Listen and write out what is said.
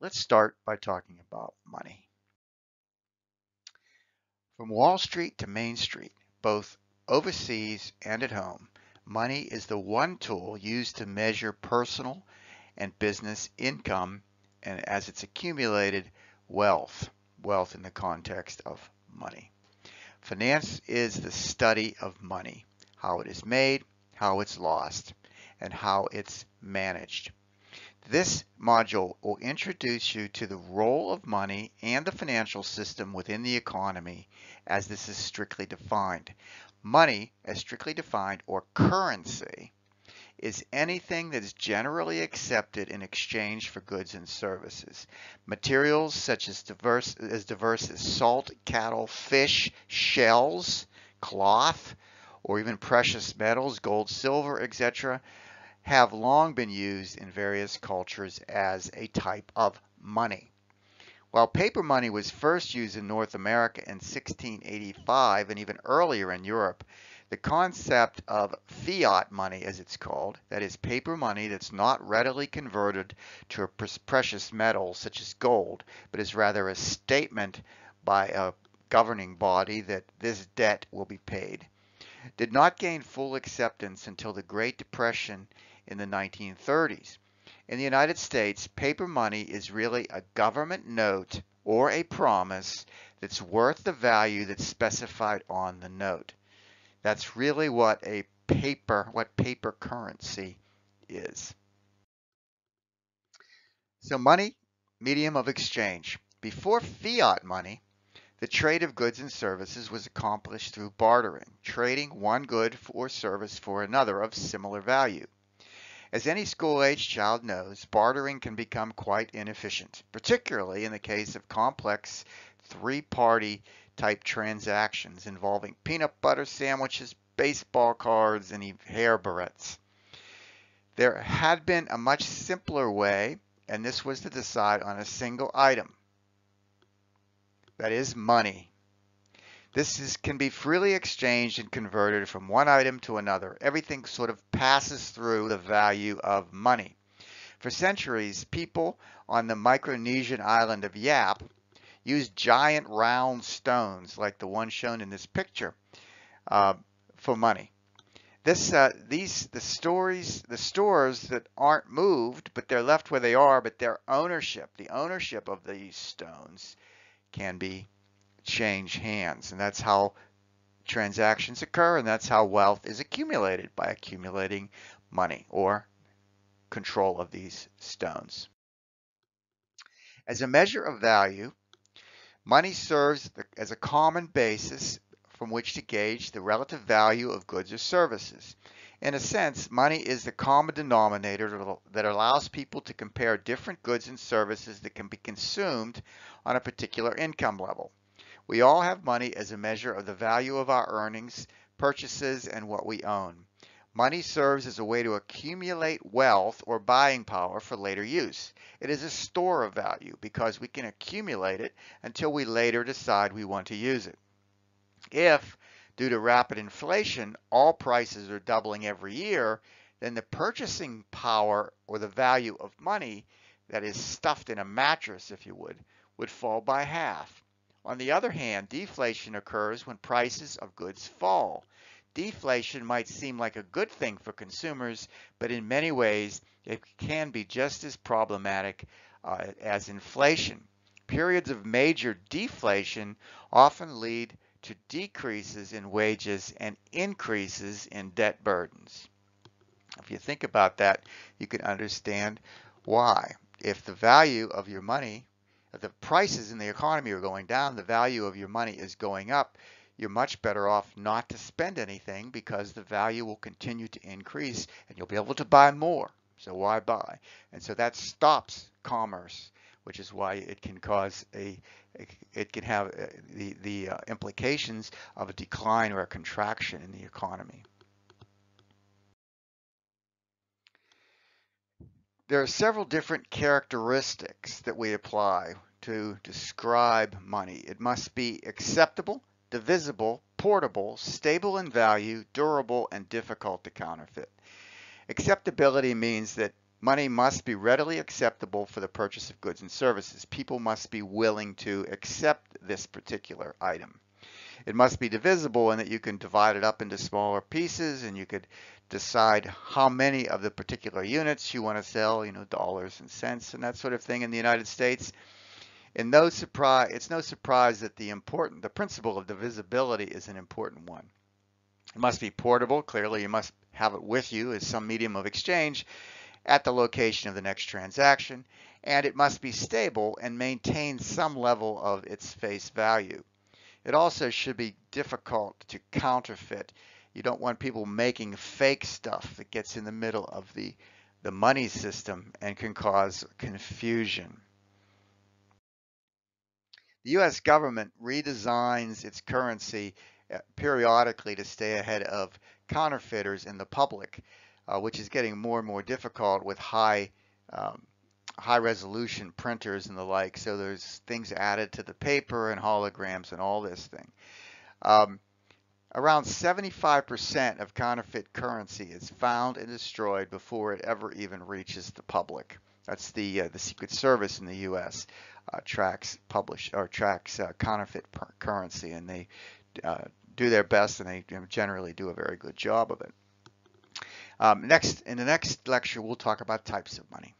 Let's start by talking about money. From Wall Street to Main Street, both overseas and at home, money is the one tool used to measure personal and business income and as it's accumulated wealth, wealth in the context of money. Finance is the study of money, how it is made, how it's lost, and how it's managed. This module will introduce you to the role of money and the financial system within the economy as this is strictly defined. Money, as strictly defined, or currency, is anything that is generally accepted in exchange for goods and services. Materials such as diverse as diverse as salt, cattle, fish, shells, cloth, or even precious metals, gold, silver, etc., have long been used in various cultures as a type of money. While paper money was first used in North America in 1685 and even earlier in Europe, the concept of fiat money, as it's called, that is paper money that's not readily converted to a precious metal such as gold, but is rather a statement by a governing body that this debt will be paid, did not gain full acceptance until the Great Depression in the 1930s. In the United States, paper money is really a government note or a promise that's worth the value that's specified on the note. That's really what a paper, what paper currency is. So money, medium of exchange. Before fiat money, the trade of goods and services was accomplished through bartering, trading one good or service for another of similar value. As any school-age child knows, bartering can become quite inefficient, particularly in the case of complex three-party type transactions involving peanut butter sandwiches, baseball cards, and hair barrettes. There had been a much simpler way, and this was to decide on a single item. That is money. This is, can be freely exchanged and converted from one item to another. Everything sort of passes through the value of money. For centuries, people on the Micronesian island of Yap used giant round stones like the one shown in this picture uh, for money. This, uh, these, the stories, the stores that aren't moved, but they're left where they are, but their ownership, the ownership of these stones can be change hands. And that's how transactions occur, and that's how wealth is accumulated by accumulating money or control of these stones. As a measure of value, money serves as a common basis from which to gauge the relative value of goods or services. In a sense, money is the common denominator that allows people to compare different goods and services that can be consumed on a particular income level. We all have money as a measure of the value of our earnings, purchases, and what we own. Money serves as a way to accumulate wealth or buying power for later use. It is a store of value because we can accumulate it until we later decide we want to use it. If, due to rapid inflation, all prices are doubling every year, then the purchasing power or the value of money that is stuffed in a mattress, if you would, would fall by half. On the other hand, deflation occurs when prices of goods fall. Deflation might seem like a good thing for consumers, but in many ways it can be just as problematic uh, as inflation. Periods of major deflation often lead to decreases in wages and increases in debt burdens. If you think about that, you can understand why. If the value of your money if the prices in the economy are going down, the value of your money is going up, you're much better off not to spend anything because the value will continue to increase and you'll be able to buy more. So why buy? And so that stops commerce, which is why it can cause a, it can have uh, the, the uh, implications of a decline or a contraction in the economy. There are several different characteristics that we apply to describe money. It must be acceptable, divisible, portable, stable in value, durable, and difficult to counterfeit. Acceptability means that Money must be readily acceptable for the purchase of goods and services. People must be willing to accept this particular item. It must be divisible in that you can divide it up into smaller pieces and you could decide how many of the particular units you want to sell, you know, dollars and cents and that sort of thing in the United States. In no surprise, it's no surprise that the important, the principle of divisibility is an important one. It must be portable. Clearly, you must have it with you as some medium of exchange at the location of the next transaction, and it must be stable and maintain some level of its face value. It also should be difficult to counterfeit. You don't want people making fake stuff that gets in the middle of the, the money system and can cause confusion. The U.S. government redesigns its currency uh, periodically to stay ahead of counterfeiters in the public uh, which is getting more and more difficult with high um, high resolution printers and the like. So there's things added to the paper and holograms and all this thing. Um, around 75% of counterfeit currency is found and destroyed before it ever even reaches the public. That's the uh, the Secret Service in the U.S. Uh, tracks publish or tracks uh, counterfeit currency, and they uh, do their best, and they generally do a very good job of it. Um, next, in the next lecture, we'll talk about types of money.